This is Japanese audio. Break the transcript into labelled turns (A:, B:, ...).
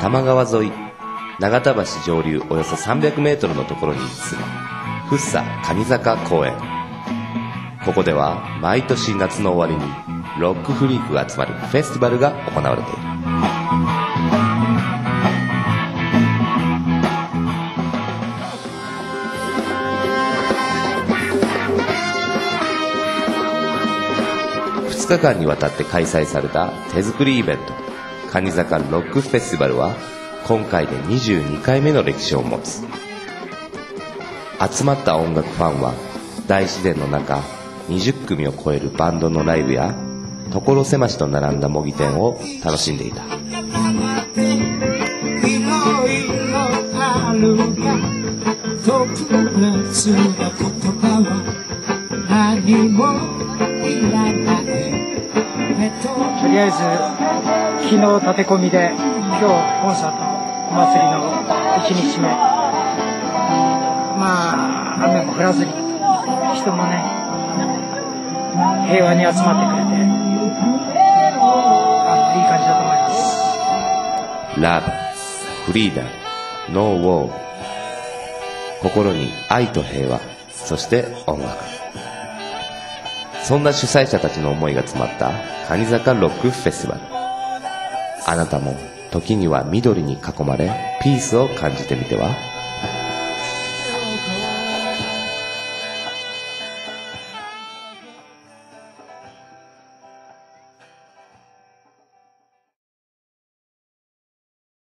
A: 多摩川沿い永田橋上流およそ300メートルのところに位置する福生上坂公園。ここでは毎年夏の終わりにロックフリークが集まるフェスティバルが行われている。2日間にわたって開催された手作りイベント。蟹坂ロックフェスティバルは今回で22回目の歴史を持つ。集まった音楽ファンは大自然の中20組を超えるバンドのライブや所狭しと並んだ模擬店を楽しんでいた
B: 特別な言葉は何もいらない
C: とりあえず昨日立て込みで今日コンサートお祭りの1日目。まあ雨も降らずに人もね平和に集まってくれてあのいい感じだと思います。
A: ラブ、フリーダム、ノーウォー心に愛と平和、そして音楽。そんな主催者たちの思いが詰まった蟹坂ロックフェスティバル。あなたも時には緑に囲まれピースを感じてみては？